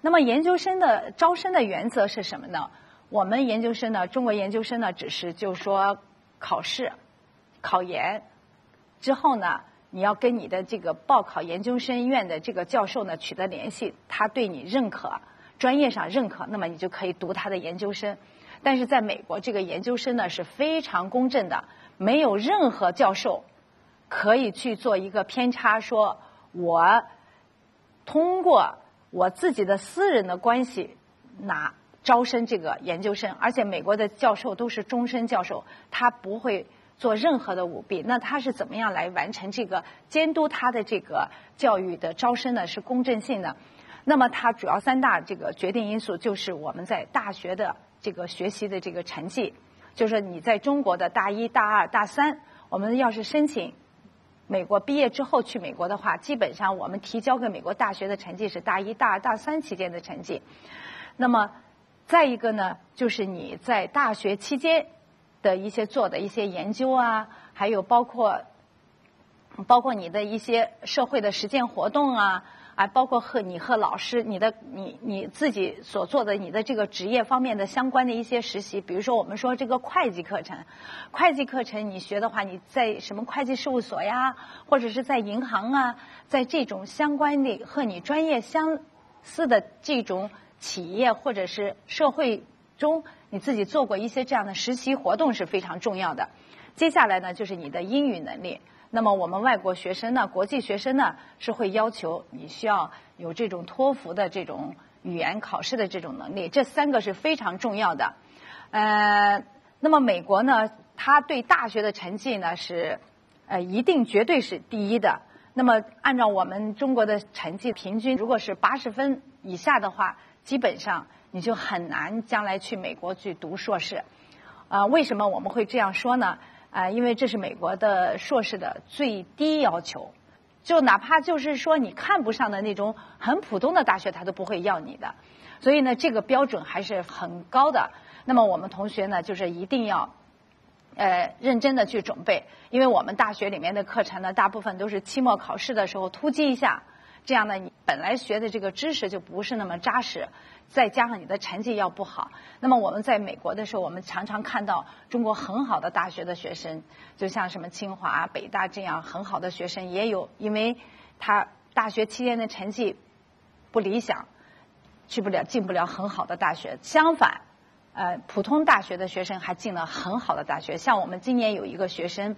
那么研究生的招生的原则是什么呢？我们研究生呢，中国研究生呢，只是就说考试、考研之后呢，你要跟你的这个报考研究生院的这个教授呢取得联系，他对你认可，专业上认可，那么你就可以读他的研究生。但是在美国，这个研究生呢是非常公正的，没有任何教授可以去做一个偏差，说我通过我自己的私人的关系拿招生这个研究生，而且美国的教授都是终身教授，他不会做任何的舞弊。那他是怎么样来完成这个监督他的这个教育的招生呢？是公正性的。那么它主要三大这个决定因素就是我们在大学的。这个学习的这个成绩，就是你在中国的大一、大二、大三，我们要是申请美国毕业之后去美国的话，基本上我们提交给美国大学的成绩是大一、大二、大三期间的成绩。那么再一个呢，就是你在大学期间的一些做的一些研究啊，还有包括包括你的一些社会的实践活动啊。还包括和你和老师，你的你你自己所做的你的这个职业方面的相关的一些实习，比如说我们说这个会计课程，会计课程你学的话，你在什么会计事务所呀，或者是在银行啊，在这种相关的和你专业相似的这种企业或者是社会中，你自己做过一些这样的实习活动是非常重要的。接下来呢，就是你的英语能力。那么我们外国学生呢，国际学生呢，是会要求你需要有这种托福的这种语言考试的这种能力，这三个是非常重要的。呃，那么美国呢，它对大学的成绩呢是呃一定绝对是第一的。那么按照我们中国的成绩平均，如果是八十分以下的话，基本上你就很难将来去美国去读硕士。啊，为什么我们会这样说呢？啊，因为这是美国的硕士的最低要求，就哪怕就是说你看不上的那种很普通的大学，他都不会要你的。所以呢，这个标准还是很高的。那么我们同学呢，就是一定要呃认真的去准备，因为我们大学里面的课程呢，大部分都是期末考试的时候突击一下，这样呢，你本来学的这个知识就不是那么扎实。再加上你的成绩要不好，那么我们在美国的时候，我们常常看到中国很好的大学的学生，就像什么清华、北大这样很好的学生也有，因为他大学期间的成绩不理想，去不了进不了很好的大学。相反，呃，普通大学的学生还进了很好的大学。像我们今年有一个学生，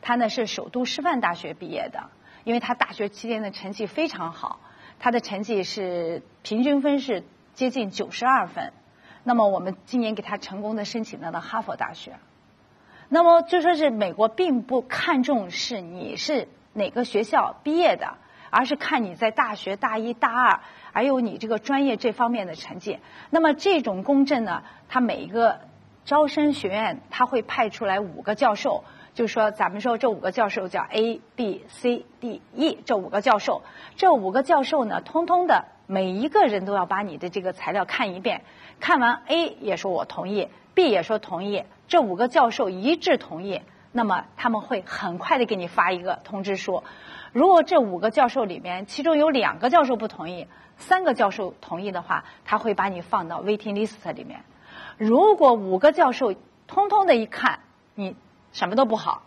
他呢是首都师范大学毕业的，因为他大学期间的成绩非常好，他的成绩是平均分是。接近九十二分，那么我们今年给他成功的申请到了哈佛大学。那么就说是美国并不看重是你是哪个学校毕业的，而是看你在大学大一大二，还有你这个专业这方面的成绩。那么这种公正呢，它每一个招生学院他会派出来五个教授。就说咱们说这五个教授叫 A B C D E 这五个教授，这五个教授呢，通通的每一个人都要把你的这个材料看一遍，看完 A 也说我同意，B 也说同意，这五个教授一致同意，那么他们会很快的给你发一个通知书。如果这五个教授里面其中有两个教授不同意，三个教授同意的话，他会把你放到 waiting list 里面。如果五个教授通通的一看你。什么都不好，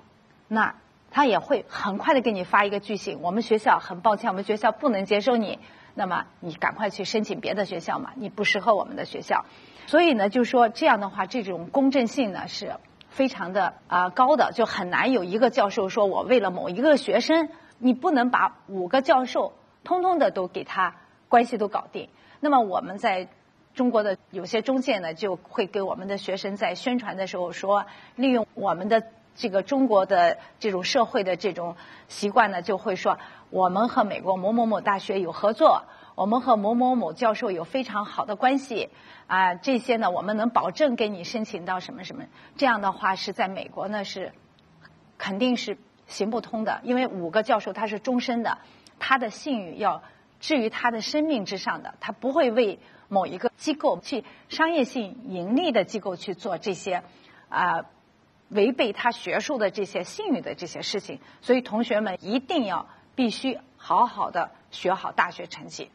那他也会很快的给你发一个拒信。我们学校很抱歉，我们学校不能接收你。那么你赶快去申请别的学校嘛，你不适合我们的学校。所以呢，就说这样的话，这种公正性呢是非常的啊高的，就很难有一个教授说我为了某一个学生，你不能把五个教授通通的都给他关系都搞定。那么我们在。中国的有些中介呢，就会给我们的学生在宣传的时候说，利用我们的这个中国的这种社会的这种习惯呢，就会说我们和美国某某某大学有合作，我们和某某某教授有非常好的关系啊，这些呢，我们能保证给你申请到什么什么。这样的话是在美国呢是肯定是行不通的，因为五个教授他是终身的，他的信誉要置于他的生命之上的，他不会为。某一个机构去商业性盈利的机构去做这些啊违背他学术的这些信誉的这些事情，所以同学们一定要必须好好的学好大学成绩。